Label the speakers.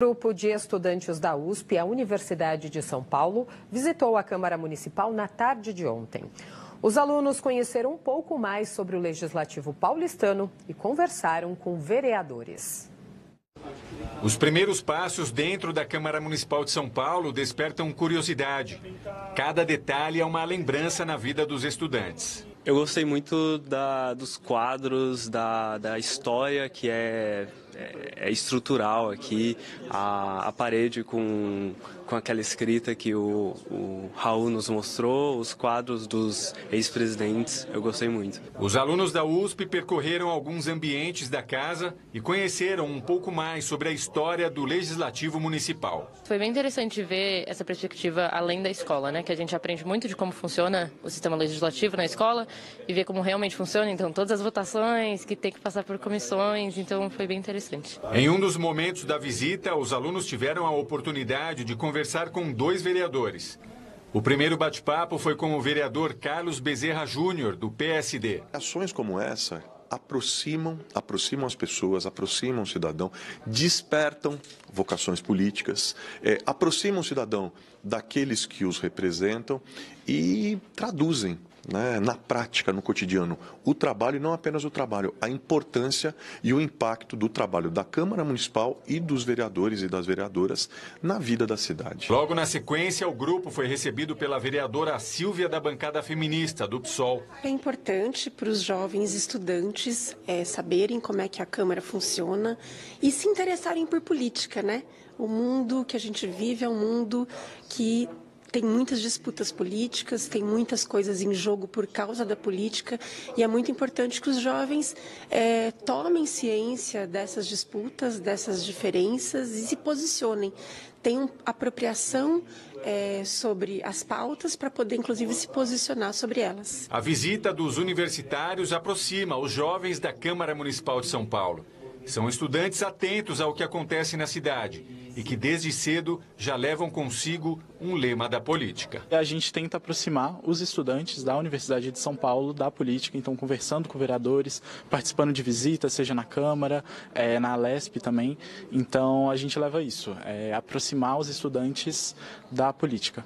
Speaker 1: O grupo de estudantes da USP, a Universidade de São Paulo, visitou a Câmara Municipal na tarde de ontem. Os alunos conheceram um pouco mais sobre o legislativo paulistano e conversaram com vereadores.
Speaker 2: Os primeiros passos dentro da Câmara Municipal de São Paulo despertam curiosidade. Cada detalhe é uma lembrança na vida dos estudantes.
Speaker 3: Eu gostei muito da, dos quadros, da, da história que é, é, é estrutural aqui, a, a, parede com, com aquela escrita que o, o Raul nos mostrou, os quadros dos ex-presidentes, eu gostei muito.
Speaker 2: Os alunos da USP percorreram alguns ambientes da casa e conheceram um pouco mais sobre a história do Legislativo Municipal.
Speaker 4: Foi bem interessante ver essa perspectiva além da escola, né? que a gente aprende muito de como funciona o sistema legislativo na escola e ver como realmente funciona, então todas as votações que tem que passar por comissões, então foi bem interessante.
Speaker 2: Em um dos momentos da visita, os alunos tiveram a oportunidade de conversar com dois vereadores. O primeiro bate-papo foi com o vereador Carlos Bezerra Júnior, do PSD.
Speaker 5: Ações como essa aproximam, aproximam as pessoas, aproximam o cidadão, despertam vocações políticas, é, aproximam o cidadão daqueles que os representam e traduzem né, na prática, no cotidiano, o trabalho e não apenas o trabalho, a importância e o impacto do trabalho da Câmara Municipal e dos vereadores e das vereadoras na vida da cidade.
Speaker 2: Logo na sequência, o grupo foi recebido pela vereadora Silvia da bancada feminista do PSOL.
Speaker 6: É importante para os jovens estudantes é, saberem como é que a Câmara funciona e se interessarem por política, né? O mundo que a gente vive é um mundo que tem muitas disputas políticas, tem muitas coisas em jogo por causa da política e é muito importante que os jovens é, tomem ciência dessas disputas, dessas diferenças e se posicionem. Tenham apropriação é, sobre as pautas para poder, inclusive, se posicionar sobre elas.
Speaker 2: A visita dos universitários aproxima os jovens da Câmara Municipal de São Paulo. São estudantes atentos ao que acontece na cidade e que desde cedo já levam consigo um lema da política.
Speaker 7: A gente tenta aproximar os estudantes da Universidade de São Paulo da política, então conversando com vereadores, participando de visitas, seja na Câmara, é, na Alesp também. Então a gente leva isso, é, aproximar os estudantes da política.